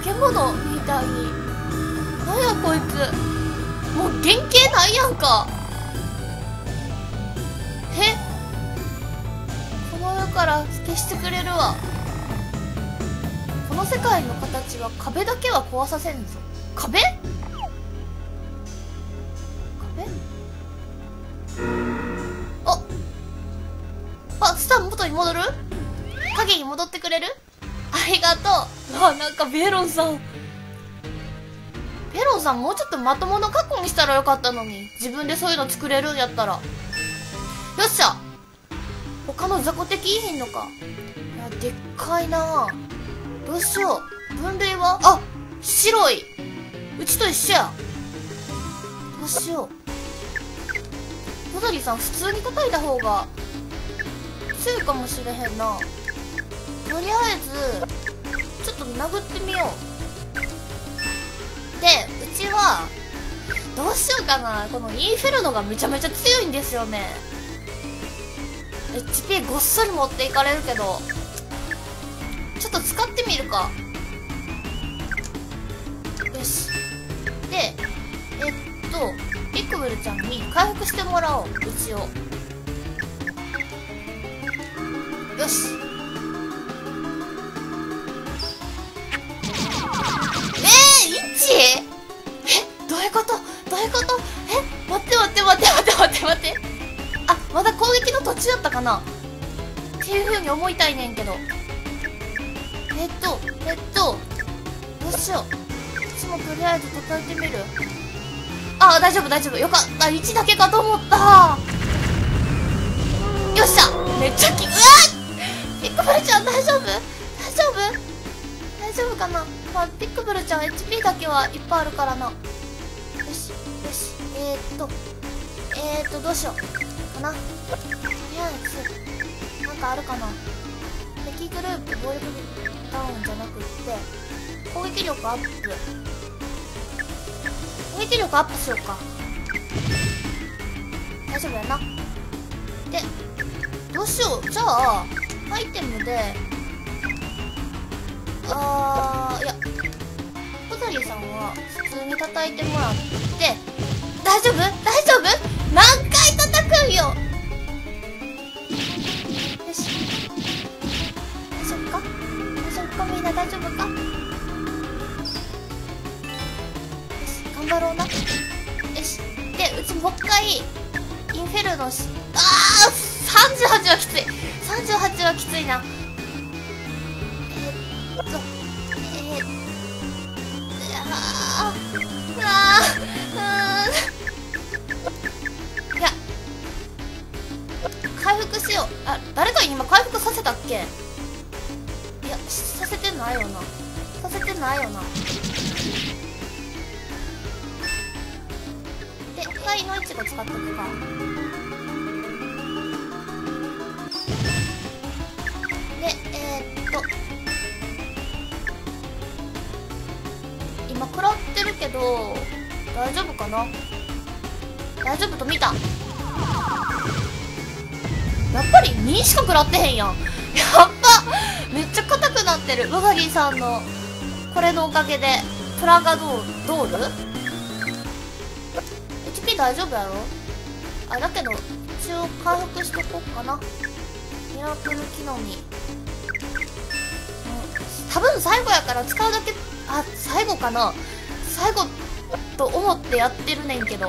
化け物みたいに。なんやこいつ。もう原型ないやんか。え？この世から消してくれるわ。この世界の形は壁だけは壊させんぞ。壁？壁？あ。あスタン元に戻る？影に戻ってくれる？ありがとう。あなんかベロンさん。ベロンさんもうちょっとまともな過去にしたらよかったのに。自分でそういうの作れるんやったら。よっしゃ。他の雑魚敵いひんのか。いやでっかいな。どうしよう。分類は？あ白い。うちと一緒や。どうしよう。小鳥さん普通に叩いた方が強いかもしれへんな。とりあえずちょっと殴ってみよう。でうちはどうしようかな。このインフェルノがめちゃめちゃ強いんですよね。HP ごっそり持っていかれるけど。ちょっと使ってみるか。よし。でえっとピクブルちゃんに回復してもらおう。うちをよし。えー、インチえ？どういうこと？どういうこと？え？待って待って待って待って待って待って。あまだ攻撃の途中だったかな？っていう風に思いたいねんけど。えっとえっとどうしよう。こっちもとりあえず叩いてみる。あ大丈夫大丈夫。よかった。1だけかと思った。よっしゃ。めっちゃきうわっ！ピックブルちゃん大丈夫？大丈夫？大丈夫かな？まあピックブルちゃん HP だけはいっぱいあるからな。よしよし。えー、っとえー、っとどうしようかな。とりあえずなんかあるかな。敵グループ暴力ダウンじゃなくって攻撃力アップ。攻撃力アップしようか。大丈夫やな。でどうしよう。じゃあアイテムであーいや小鳥さんは普通に叩いてもらって大丈夫？大丈夫？何回叩くんよ！よし。大丈夫か？大丈夫か？みんな大丈夫か？よし頑張ろうな。よし。でうちもう一回インフェルノしあー38はきつい。38はきついな、あーあーうー。んいや回復しよう。あ誰かに今回復させたっけ？いやさせてないよな。させてないよな。で回の位置が使っとくか大丈夫かな？大丈夫と見た。やっぱり2しか食らってへんやん。やっぱめっちゃ硬くなってる。ウガリーさんのこれのおかげで。プラガドードール？HP 大丈夫やろ？あだけど一応回復しとこうかな。ミラクル木の実多分最後やから使うだけあ最後かな。最後と思ってやってるねんけど。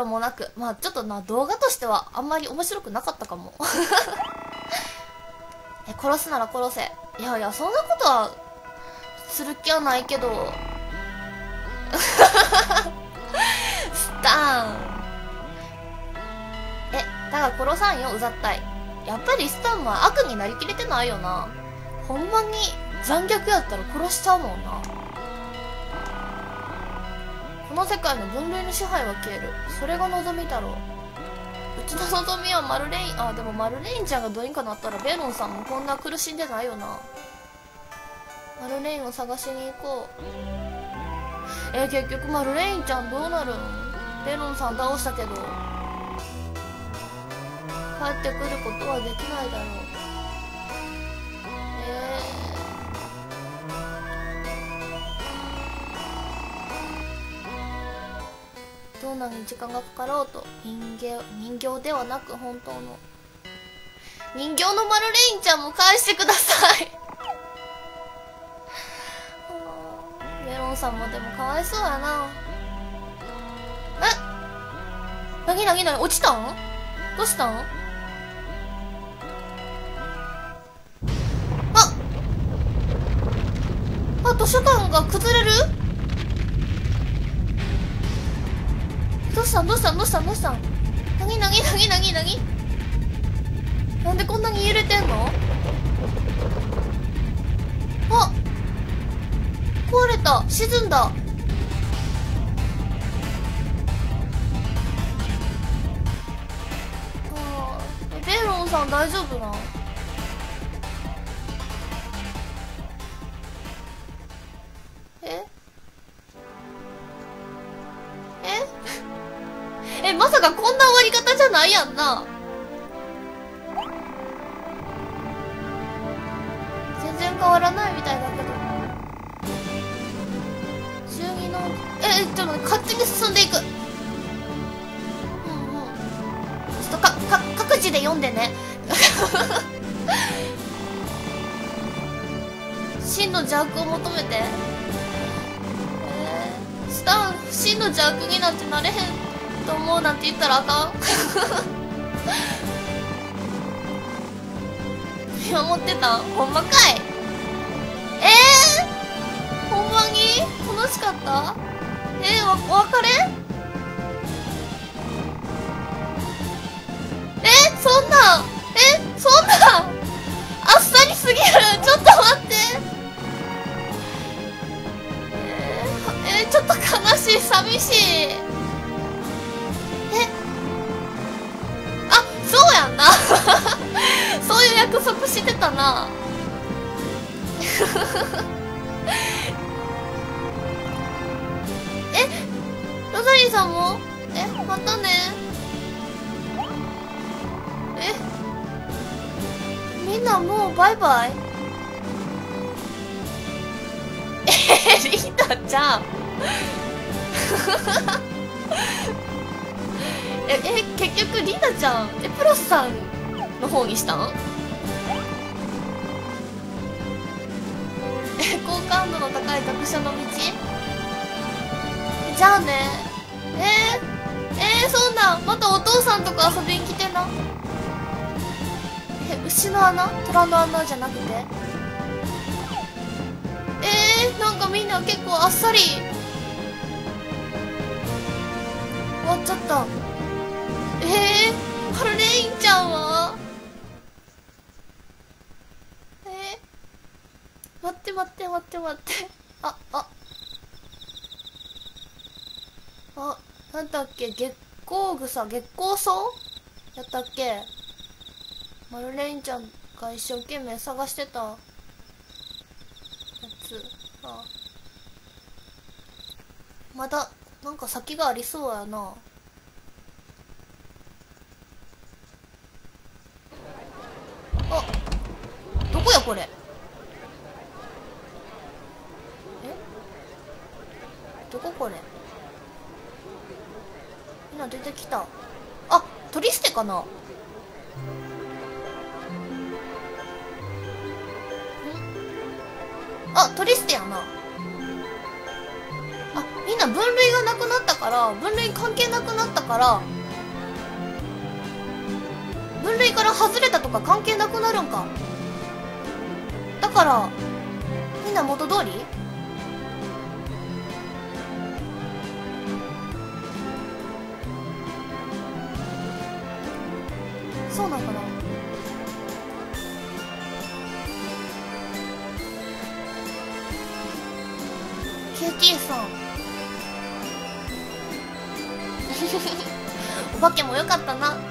ろもなくまあちょっとな動画としてはあんまり面白くなかったかも。え殺すなら殺せ。いやいやそんなことはする気はないけど。スタン。えだから殺さんようざったい。やっぱりスタンは悪になりきれてないよな。ほんまに残虐やったら殺しちゃうもんな。この世界の分類の支配は消える。それが望みだろう。うちの望みはマルレイン。あでもマルレインちゃんがどうにかなったらベロンさんもこんな苦しんでないよな。マルレインを探しに行こう。え、結局マルレインちゃんどうなるんベロンさん倒したけど。帰ってくることはできないだろう。どんなに時間がかかろうと人形人形ではなく本当の人形のマルレインちゃんも返してください。メロンさんもでもかわいそうやな。え？なになになに落ちたん？どうしたん？あ！あ図書館が崩れる？どうしたん？どうしたん？どうしたん？どうしたん？なになになになになになんでこんなに揺れてんの？あ！壊れた。沈んだ。あーベロンさん大丈夫なないやんな。全然変わらないみたいだけど。中二のえちょっと待って勝手に進んでいく。うんうん。ちょっとかか各自で読んでね。真の邪悪を求めて。えー、スタン真の邪悪になんてなれへん。と思うなんて言ったらあかん？守ってた。ほんまかい。えー、ほんまに？楽しかった？えー、お別れえそんなんそういう約束してたな。えロザリーさんも？えまたね。えみんなもうバイバイ？えリータちゃん。ええ結局リータちゃんえプロスさんの方にしたん？感度の高い学者の道？じゃあね。えー、えー、そんなんまたお父さんとか遊びに来てなえ牛の穴？虎の穴じゃなくて？えー、なんかみんな結構あっさり。終わっちゃった。えー、ハルレインちゃんは？待って待って。ああ。あなんだっけ？月光草？月光草？やったっけ？マルレインちゃんが一生懸命探してたやつ。あ。まだなんか先がありそうやな。あ。どこやこれえどここれ。今出てきた。あトリステかな。ん？あトリステやな。あみんな分類がなくなったから分類関係なくなったから。分類から外れたとか関係なくなるんか。だからみんな元通り？そうなんかな？KT さん。お化けもよかったな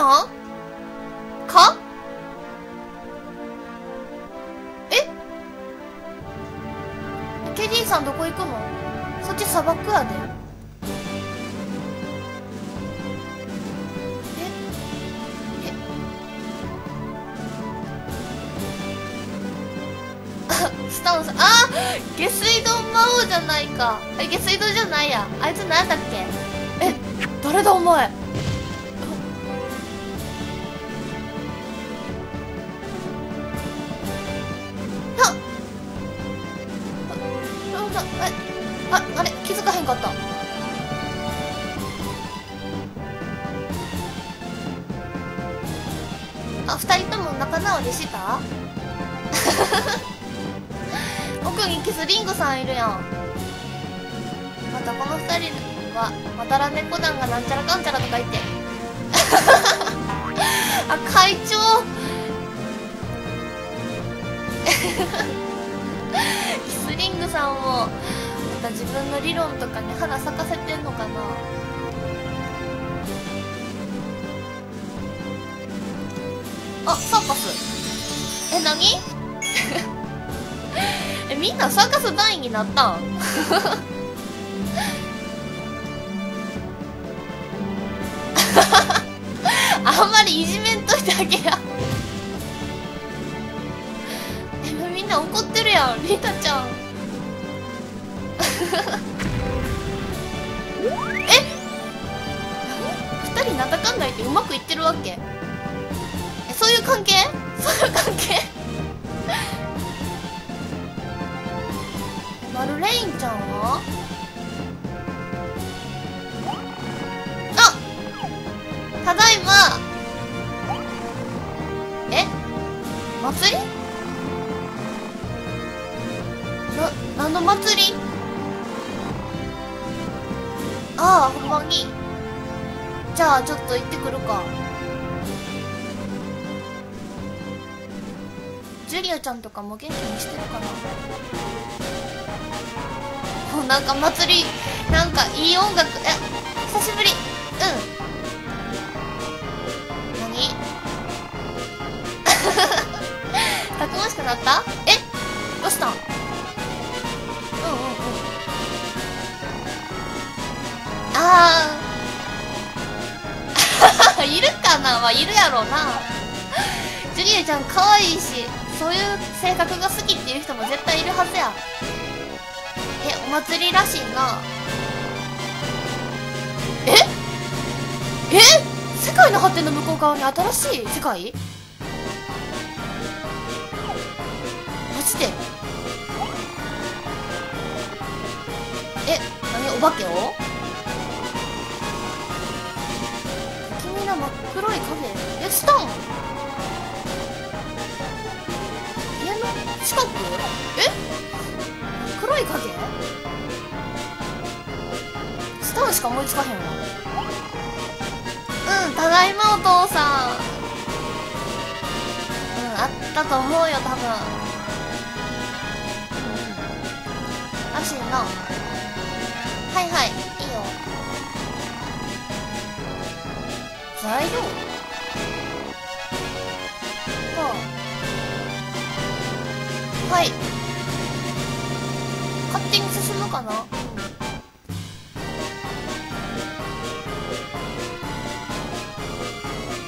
ゃんか？え ?KD さんどこ行くの？そっち砂漠やで。え？え？あ、スタンさん、あ下水道魔王じゃないか。え、下水道じゃないや。あいつ何だっけ？え、誰だお前？キスリングさんもまた自分の理論とかに花咲かせてんのかな？あサーカス。え何？えみんなサーカス団員になったん？あんまりいじめってるやんリタちゃん。え？二人なんだかんだ言ってうまくいってるわけ？えそういう関係？そういう関係？マルレインちゃんは？あ！ただいま。え？祭り？何の祭り？ああほんまに。じゃあちょっと行ってくるか。ジュリアちゃんとかも元気にしてるかな？もうなんか祭りなんかいい音楽えまあいるやろうな。ジュリアちゃん可愛いしそういう性格が好きっていう人も絶対いるはずや。えお祭りらしいな。え？え？世界の果ての向こう側に新しい世界？マジで？え何？お化けを？黒いカフェえスタン。家の近く？え？黒い影？スタンしか思いつかへんわ。うんただいまお父さん。うんあったと思うよ多分。うん。らしいな。はいはい。材料。はい。勝手に進むかな？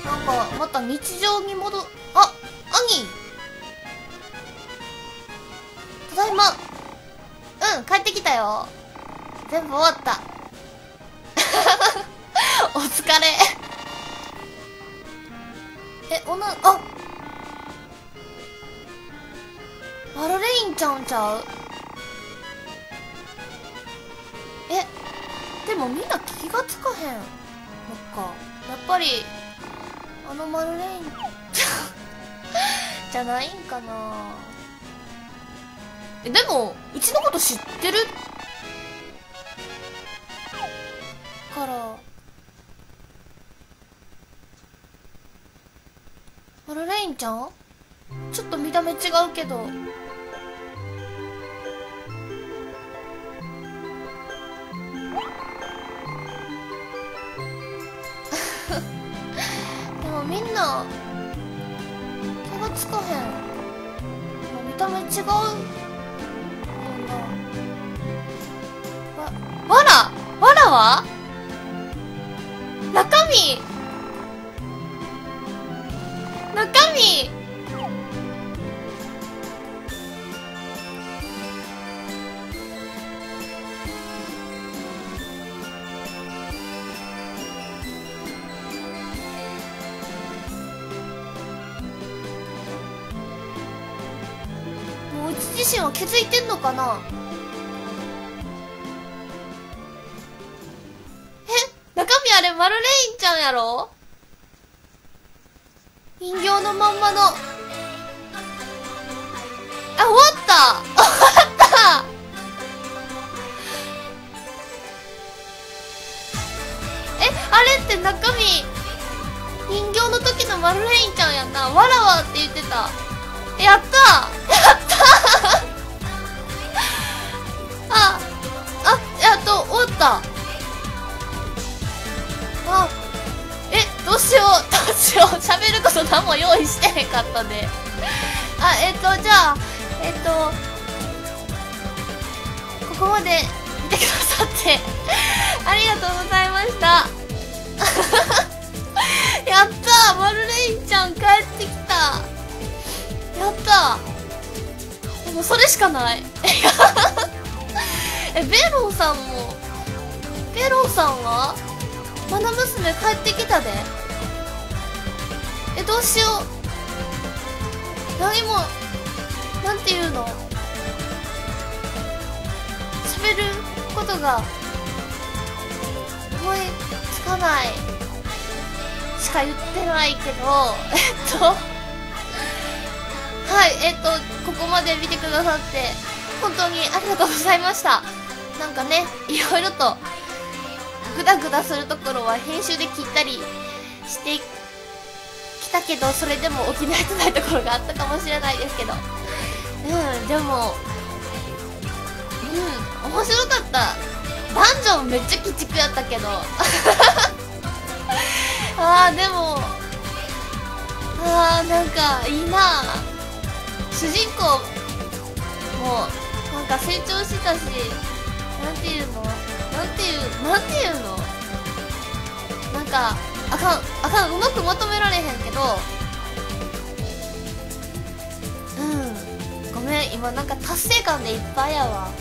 なんかまた日常に戻あ兄。ただいま。うん帰ってきたよ。全部終わった。お疲れ。えおなあマルレインちゃうんちゃう？えでもみんな気がつかへん。のか。やっぱりあのマルレインじゃないんかな。えでもうちのこと知ってる？からマルレインちゃん？ちょっと見た目違うけど。でもみんな気がつかへん。見た目違うな。わわらわらは？中身自身は気づいてんのかな？え中身あれマルレインちゃんやろ？人形のまんまの。あ終わった！終わった！えあれって中身人形の時のマルレインちゃんやんな。わらわって言ってた。やったった。あえどうしよう。どうしよう。喋ること何も用意してへんかったであえっ、とじゃあえっ、とここまで見てくださって。ありがとうございました。やった。マルレインちゃん帰ってきた。やった。でもそれしかない。えベロンさんもベロンさんはマナ娘帰ってきたで。えどうしよう。何もなんていうの？喋ることが思いつかない。しか言ってないけど。えっと。はいえっとここまで見てくださって本当にありがとうございました。なんかねいろいろとグダグダするところは編集で切ったりしてきたけどそれでも起きないとないところがあったかもしれないですけど。うんでもうん面白かった。ダンジョンめっちゃ鬼畜やったけど。あーでもあーなんかいいな。主人公もなんか成長してたしなんていうの？ていうなんていうの？なんかあかんあかんうまくまとめられへんけど。うん。ごめん今なんか達成感でいっぱいやわ。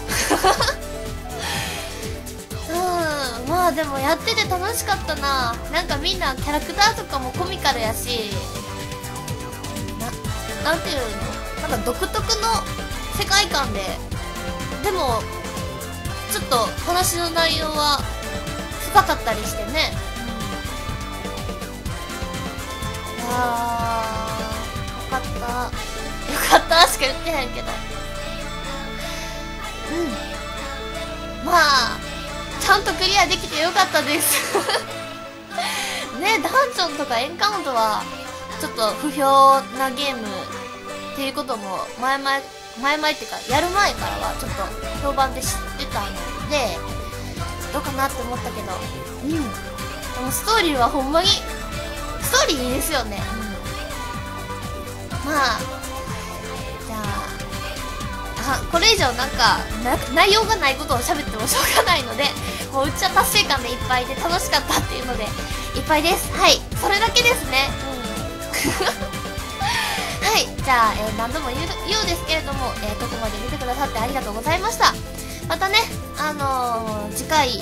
うん。まあでもやってて楽しかったな。なんかみんなキャラクターとかもコミカルやし。ななんていうの？なんか独特の世界観で。でもちょっと話の内容は深かったりしてね、いやーよかった。よかったしか言ってへんけど。うん。まあちゃんとクリアできてよかったです。ねダンジョンとかエンカウントはちょっと不評なゲームっていうことも前々前々っていうかやる前からはちょっと評判で知ってたのでどうかなって思ったけど。うん。でもストーリーはほんまにストーリーいいですよね。うん。まあじゃああこれ以上なんかな内容がないことを喋ってもしょうがないのでもううちは達成感でいっぱいで楽しかったっていうのでいっぱいです。はい。それだけですね。うん はい、じゃあ、えー何度も言う言うですけれども、えーここまで見てくださってありがとうございました。またね、あのー次回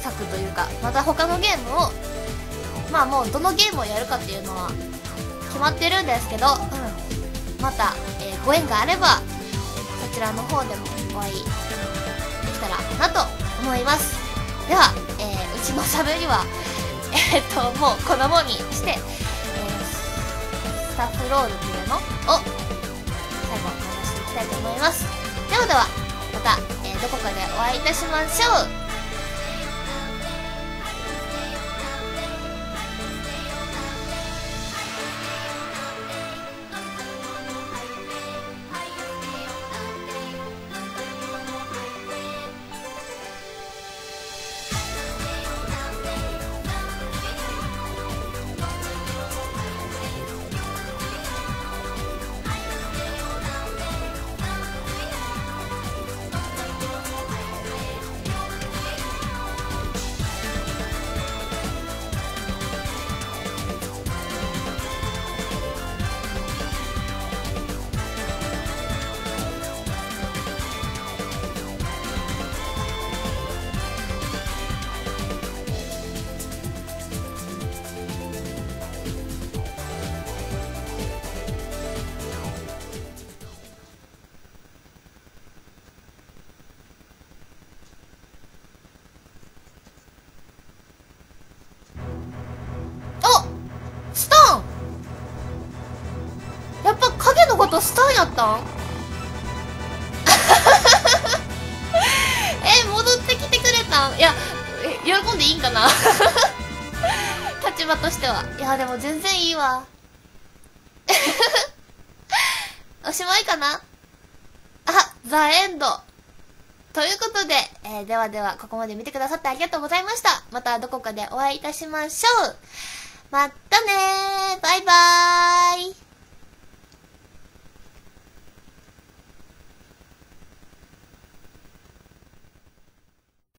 作というか、また他のゲームを、まあもうどのゲームをやるかっていうのは決まってるんですけど、うん、また、えーご縁があればそちらの方でもお会いできたらなと思いますでは、えー、うちのしゃべりはえ、っともうこんなもんにして、スタッフロールっていうの？を最後流していきたいと思います。ではではまた、えー、どこかでお会いいたしましょうことスターやったん？え戻ってきてくれたん？いや喜んでいいんかな？立場としては。いやでも全然いいわ。おしまいかな？あザ・エンド。ということで、えー、ではではここまで見てくださってありがとうございました。またどこかでお会いいたしましょう。またねー。バイバーイ。